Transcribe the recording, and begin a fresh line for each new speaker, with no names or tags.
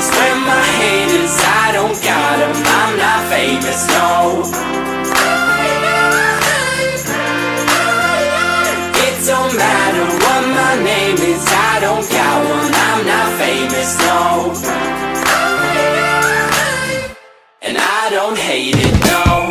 Cause when my haters, I don't got them, I'm not famous, no. It don't matter what my name is, I don't got one, I'm not famous, no. And I don't hate it, no.